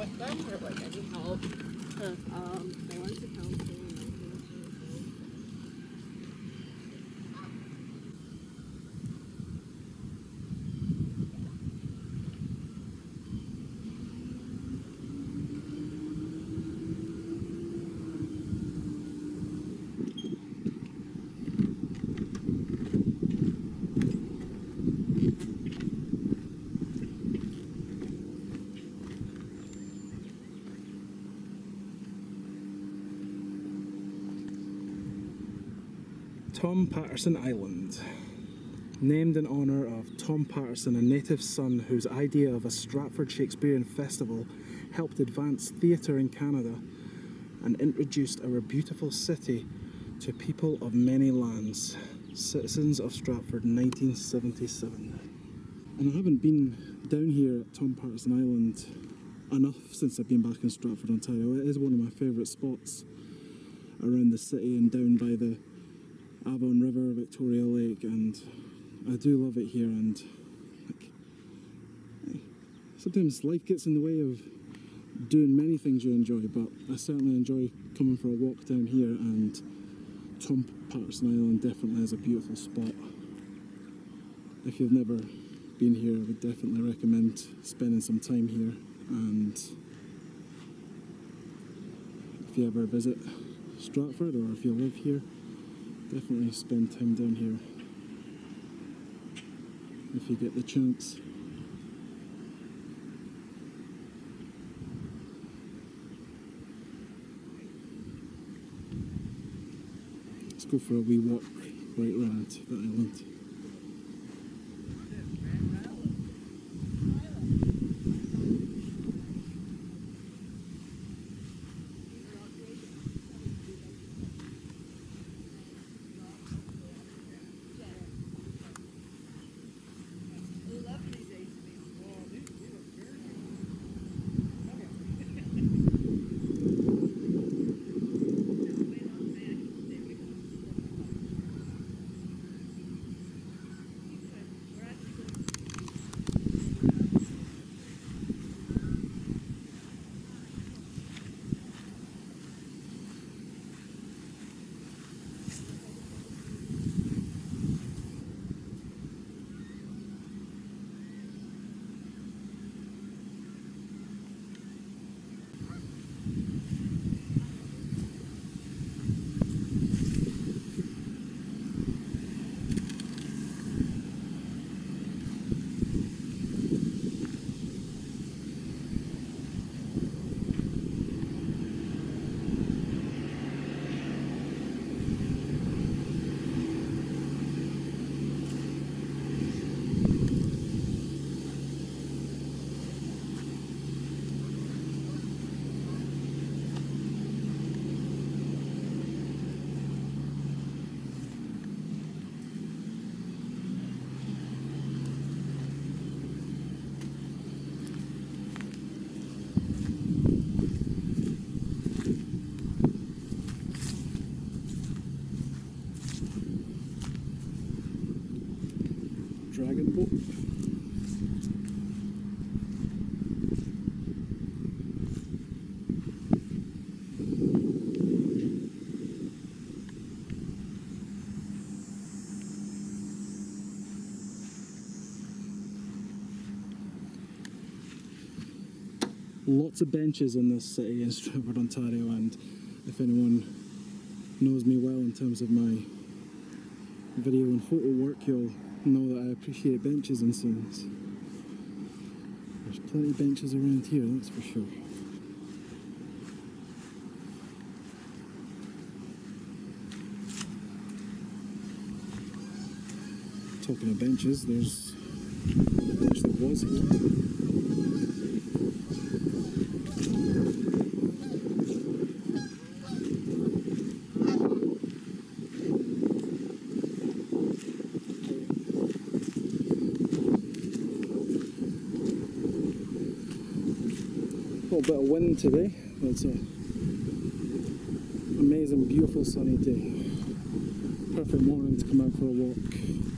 with them or like any help? Um, I went to counseling in 1922. Tom Patterson Island. Named in honour of Tom Patterson, a native son whose idea of a Stratford Shakespearean festival helped advance theatre in Canada and introduced our beautiful city to people of many lands. Citizens of Stratford 1977. And I haven't been down here at Tom Patterson Island enough since I've been back in Stratford, Ontario. It is one of my favourite spots around the city and down by the Avon River, Victoria Lake, and I do love it here. And like, sometimes life gets in the way of doing many things you enjoy, but I certainly enjoy coming for a walk down here. And Tom Patterson Island definitely is a beautiful spot. If you've never been here, I would definitely recommend spending some time here. And if you ever visit Stratford or if you live here, definitely spend time down here if you get the chance. Let's go for a wee walk right round the island. Dragon. Lots of benches in this city in Stratford, Ontario, and if anyone knows me well in terms of my video and photo work, you'll know that I appreciate benches and scenes. There's plenty of benches around here, that's for sure. Talking of benches, there's a bench that was here. Little bit of wind today, but it's a amazing, beautiful sunny day. Perfect morning to come out for a walk.